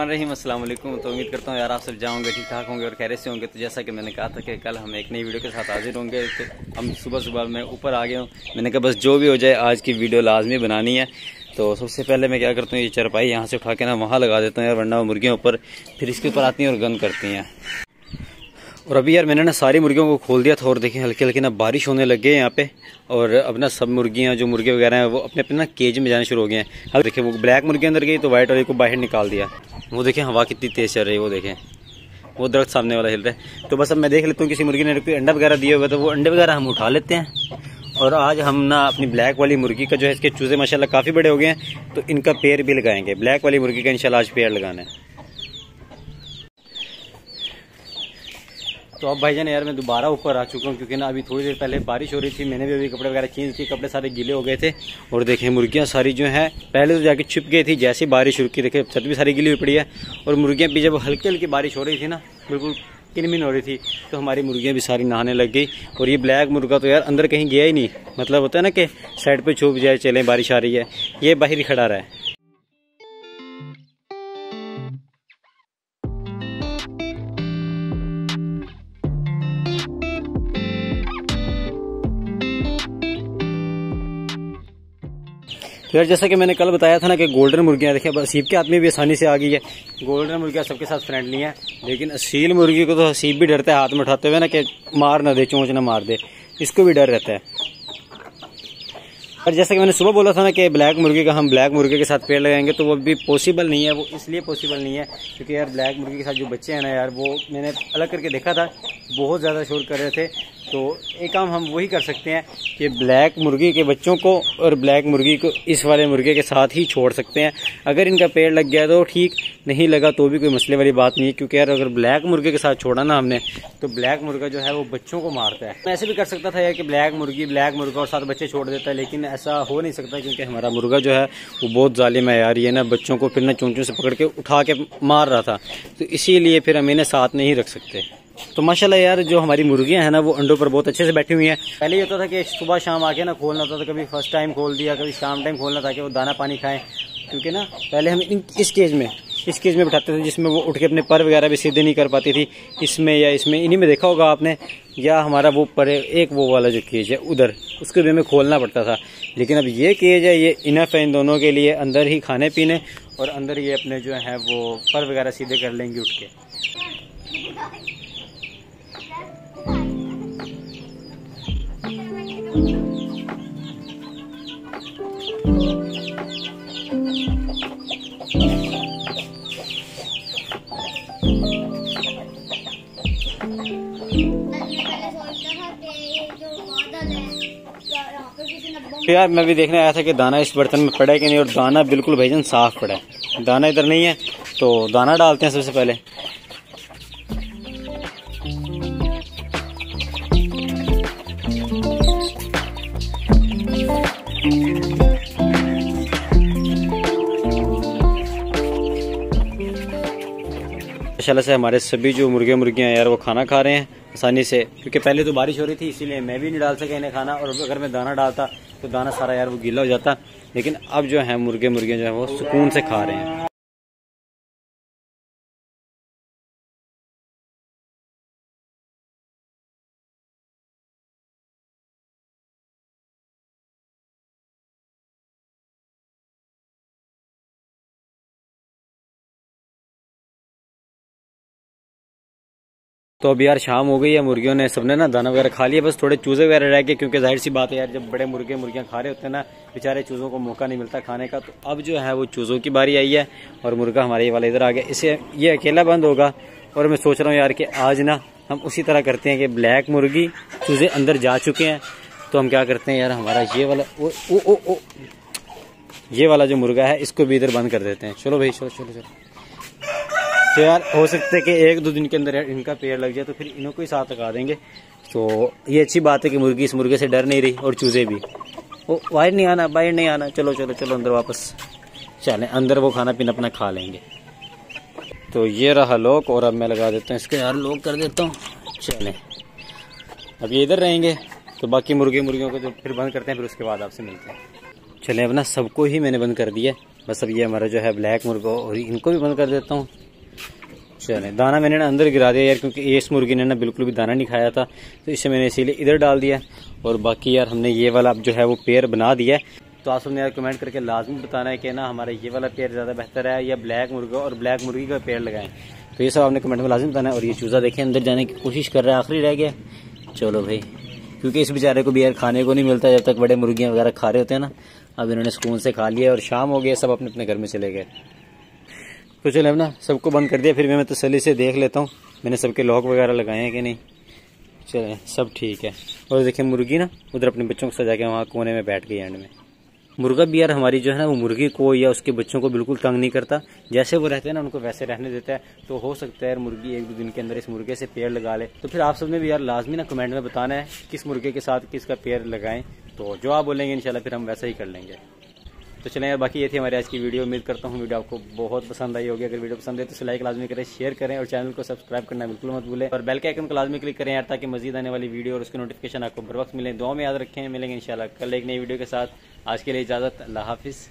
रहीम अस्सलाम वालेकुम तो उम्मीद करता हूँ यार आप सब जाओगे ठीक ठाक होंगे और खैर से होंगे। तो जैसा कि मैंने कहा था कि कल हम एक नई वीडियो के साथ हाजिर होंगे। तो हम सुबह सुबह मैं ऊपर आ गया हूँ। मैंने कहा, बस जो भी हो जाए, आज की वीडियो लाजमी बनानी है। तो सबसे पहले मैं क्या करता हूँ, ये चरपाई यहाँ से उठा के ना वहाँ लगा देता हूँ यार, वरना मुर्गियों ऊपर फिर इसके ऊपर आती हैं और गंद करती हैं। और अभी यार मैंने ना सारी मुर्गियों को खोल दिया था और देखिए हल्की हल्की ना बारिश होने लग गई यहाँ पे। और अब ना सब मुर्गियाँ, जो मुर्गे वगैरह हैं, वो अपने अपने ना केज में जाने शुरू हो गए हैं। अब देखिए वो ब्लैक मुर्गी अंदर गई तो व्हाइट वाले को बाहर निकाल दिया। वो देखें हवा कितनी तेज़ चल रही है, वो देखें। वो दरख्त सामने वाला हिल रहा है। तो बस अब मैं देख लेता हूँ किसी मुर्गी ने कोई अंडा वगैरह दिए हुए तो वो अंडे वगैरह हम उठा लेते हैं। और आज हम ना अपनी ब्लैक वाली मुर्गी का जो है, इसके चूजे माशाल्लाह काफ़ी बड़े हो गए हैं तो इनका पेड़ भी लगाएँगे। ब्लैक वाली मुर्गी का इंशाल्लाह आज पेड़ लगाना है। तो अब भाई भाईजान यार, मैं दोबारा ऊपर आ चुका हूँ, क्योंकि ना अभी थोड़ी देर पहले बारिश हो रही थी, मैंने भी अभी कपड़े वगैरह चेंज किए, कपड़े सारे गीले हो गए थे, और देखें मुर्गियाँ सारी जो हैं, पहले तो जाके छिप गई थी, जैसे बारिश रुकी, देखे छत भी सारी गीली हुई पड़ी है, और मुर्गियाँ भी जब हल्की हल्की बारिश हो रही थी ना, बिल्कुल किनमिन हो रही थी तो हमारी मुर्गियाँ भी सारी नहाने लग गई, और ये ब्लैक मुर्गा तो यार अंदर कहीं गया ही नहीं मतलब होता है ना कि साइड पर छुप जाए, चले, बारिश आ रही है, ये बाहर ही खड़ा रहा है। तो यार जैसा कि मैंने कल बताया था ना कि गोल्डन मुर्गियाँ, देखिए हसीब के आदमी भी आसानी से आ गई है। गोल्डन मुर्गियाँ सबके साथ फ्रेंडली हैं, लेकिन असील मुर्गी को तो हसीब भी डरता है, हाथ में उठाते हुए ना कि मार ना दे, चोंच ना मार दे। इसको भी डर रहता है। और जैसा कि मैंने सुबह बोला था ना कि ब्लैक मुर्गी का, हम ब्लैक मुर्गे के साथ पेड़ लगाएँगे तो वो भी पॉसिबल नहीं है, वो इसलिए पॉसिबल नहीं है, क्योंकि यार ब्लैक मुर्गी के साथ जो बच्चे हैं ना यार, वो मैंने अलग करके देखा था, बहुत ज़्यादा शोर कर रहे थे। तो एक काम हम वही कर सकते हैं कि ब्लैक मुर्गी के बच्चों को और ब्लैक मुर्गी को इस वाले मुर्गे के साथ ही छोड़ सकते हैं। अगर इनका पेड़ लग गया तो ठीक, नहीं लगा तो भी कोई मसले वाली बात नहीं है, क्योंकि यार अगर ब्लैक मुर्गे के साथ छोड़ा ना हमने तो ब्लैक मुर्गा जो है वो बच्चों को मारता है। मैं ऐसे भी कर सकता था यार कि ब्लैक मुर्गी, ब्लैक मुर्गा और साथ बच्चे छोड़ देता है, लेकिन ऐसा हो नहीं सकता क्योंकि हमारा मुर्गा जो है वो बहुत जालिम है यार, ये ना बच्चों को फिर ना चूंचों से पकड़ के उठा के मार रहा था। तो इसीलिए फिर हम इन्हें साथ नहीं रख सकते। तो माशाल्लाह यार, जो हमारी मुर्गियाँ हैं ना, वो अंडों पर बहुत अच्छे से बैठी हुई हैं। पहले ये होता था कि सुबह शाम आके ना खोलना होता था, कभी फ़र्स्ट टाइम खोल दिया, कभी शाम टाइम खोलना था कि वो दाना पानी खाएँ। क्योंकि ना, पहले हम इन, इस केज में, इस केज में बैठाते थे, जिसमें वो उठ के अपने पर वगैरह भी सीधे नहीं कर पाती थी। इसमें या इसमें, इन्हीं में देखा होगा आपने, या हमारा वो पर एक वो वाला जो केज है, उधर, उसके भी हमें खोलना पड़ता था। लेकिन अब ये केज है, ये इनफ है इन दोनों के लिए, अंदर ही खाने पीने और अंदर ये अपने जो है वो पर वगैरह सीधे कर लेंगे उठ के। तो यार, मैं भी देखने आया था कि दाना इस बर्तन में पड़ा है कि नहीं, और दाना बिल्कुल भाईजन साफ़ पड़ा है। दाना इधर नहीं है तो दाना डालते हैं सबसे पहले। माशाल्लाह से हमारे सभी जो मुर्गे मुर्गियाँ यार, वो खाना खा रहे हैं। आसानी से, क्योंकि पहले तो बारिश हो रही थी, इसीलिए मैं भी नहीं डाल सका इन्हें खाना, और अगर मैं दाना डालता तो दाना सारा यार वो गीला हो जाता। लेकिन अब जो है मुर्गे मुर्गियाँ जो है, वो सुकून से खा रहे हैं। तो अब यार शाम हो गई है मुर्गियों ने सबने ना दाना वगैरह खा लिया बस थोड़े चूजे वगैरह रह गए क्योंकि ज़ाहिर सी बात है यार जब बड़े मुर्गे मुर्गियाँ खा रहे होते हैं ना बेचारे चूज़ों को मौका नहीं मिलता खाने का तो अब जो है वो चूज़ों की बारी आई है और मुर्गा हमारे ये वाला इधर आ गया। इसे ये अकेला बंद होगा और मैं सोच रहा हूँ यार कि आज ना हम उसी तरह करते हैं कि ब्लैक मुर्गी चूज़े अंदर जा चुके हैं तो हम क्या करते हैं यार हमारा ये वाला ओ ओ ओ, ये वाला जो मुर्गा है इसको भी इधर बंद कर देते हैं। चलो भाई चलो चलो चलो। तो यार, हो सकता है कि एक दो दिन के अंदर इनका पेड़ लग जाए तो फिर इन्हों को ही साथ लगा देंगे। तो ये अच्छी बात है कि मुर्गी इस मुर्गे से डर नहीं रही और चूजे भी। वो बाहर नहीं आना, बाहर नहीं आना। चलो चलो चलो, अंदर वापस। चले, अंदर वो खाना पीना अपना खा लेंगे। तो ये रहा लोक, और अब मैं लगा देता हूँ इसके। यार, लोक कर देता हूँ। चले। अब ये इधर रहेंगे। तो बाकी मुर्गे, मुर्गियों को जो फिर बंद करते हैं, फिर उसके बाद आपसे मिलते हैं। चले, अपना सबको ही मैंने बंद कर दिया बस अब ये हमारा जो है ब्लैक मुर्गा, और इनको भी बंद कर देता हूँ। चले दाना मैंने ना अंदर गिरा दिया यार, क्योंकि इस मुर्गी ने ना बिल्कुल भी दाना नहीं खाया था तो इसे मैंने इसीलिए इधर डाल दिया और बाकी यार, हमने ये वाला अब जो है वो पेड़ बना दिया है। तो आप सबने यार कमेंट करके लाजमी बताना है कि ना हमारा ये वाला पेड़ ज़्यादा बेहतर है या ब्लैक मुर्गा और ब्लैक मुर्गी का पेड़ लगाएँ। तो ये सब आपने कमेंट में लाजमी बताना है, और ये चूज़ा देखें, अंदर जाने की कोशिश कर रहा है, आखिरी रह गया चलो भाई, क्योंकि इस बेचारे को भी यार खाने को नहीं मिलता जब तक बड़े मुर्गियाँ वगैरह खा रहे होते हैं ना। अब इन्होंने सुकून से खा लिया और शाम हो गया, सब अपने अपने घर में चले गए। तो चले अब ना सबको बंद कर दिया, फिर मैं तसली से देख लेता हूँ, मैंने सबके लॉक वगैरह लगाए हैं कि नहीं। चले, सब ठीक है। और देखिए मुर्गी ना, उधर अपने बच्चों को सजा के वहाँ कोने में बैठ गई एंड में। मुर्गा भी यार हमारी जो है ना, वो मुर्गी को या उसके बच्चों को बिल्कुल तंग नहीं करता। जैसे वो रहते हैं ना, उनको वैसे रहने देता है। तो हो सकता है यार मुर्गी एक दो दिन के अंदर इस मुर्गे से पेड़ लगा ले। तो फिर आप सबने भी यार लाजमी ना कमेंट में बताना है, किस मुर्गे के साथ किसका पेड़ लगाएँ। तो जो आप बोलेंगे इंशाल्लाह फिर हम वैसा ही कर लेंगे। तो चलें यार बाकी ये थी हमारी आज की वीडियो। उम्मीद करता हूँ वीडियो आपको बहुत पसंद आई होगी। अगर वीडियो पसंद है तो लाइक लाजमी करें शेयर करें और चैनल को सब्सक्राइब करना बिल्कुल मत भूलें। और बेल के आइकन को लाजमी क्लिक करें यार, ताकि मजीद आने वाली वीडियो और उसके नोटिफिकेशन आपको बर वक्त मिले। दो में याद रखें। मिलेंगे इंशाल्लाह कल एक नई वीडियो के साथ। आज के लिए इजाज़त, अल्लाह हाफिज़।